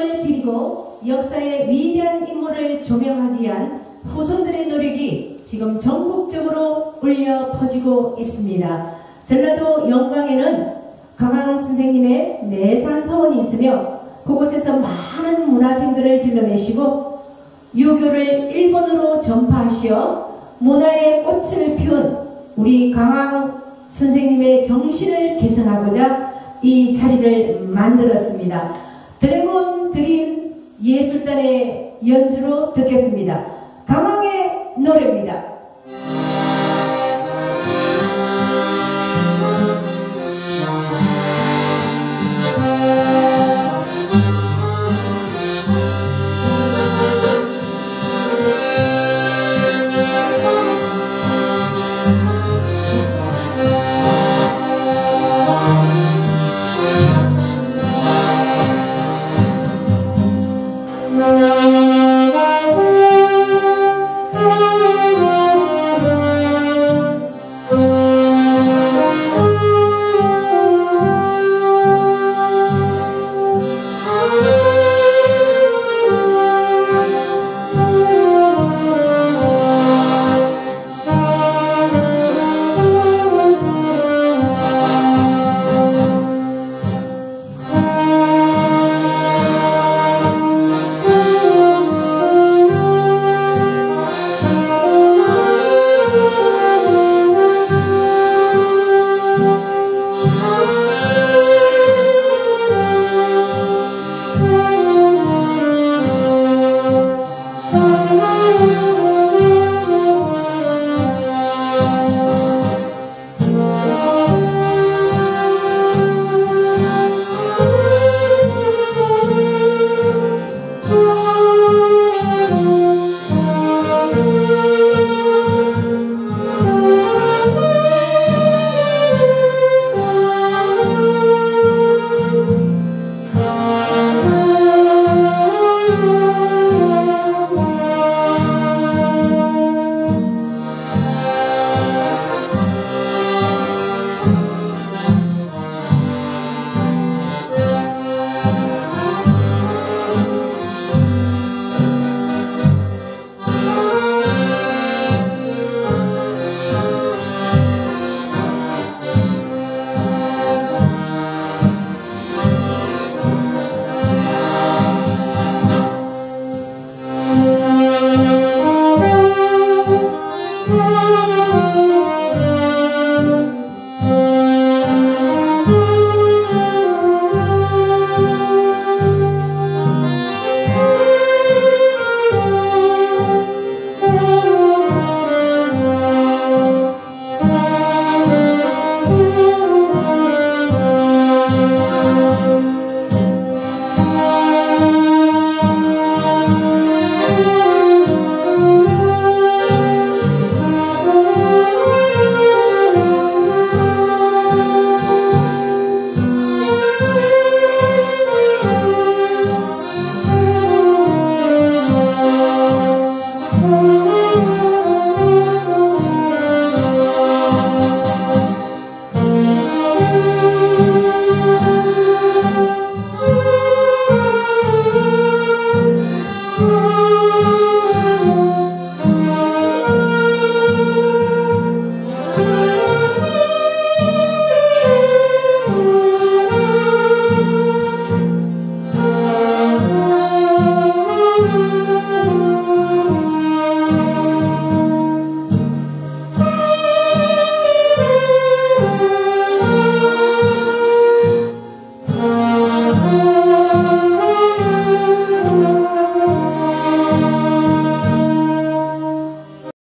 예물을 드리고 역사의 위대한 인물을 조명하기 위한 후손들의 노력이 지금 전국적으로 울려 퍼지고 있습니다. 전라도 영광에는 강항 선생님의 내산 서원이 있으며 그곳에서 많은 문화생들을 길러내시고 유교를 일본으로 전파하시어 문화의 꽃을 피운 우리 강항 선생님의 정신을 개선하고자 이 자리를 만들었습니다. 드래곤 드림 예술단의 연주로 듣겠습니다. 강황의 노래입니다.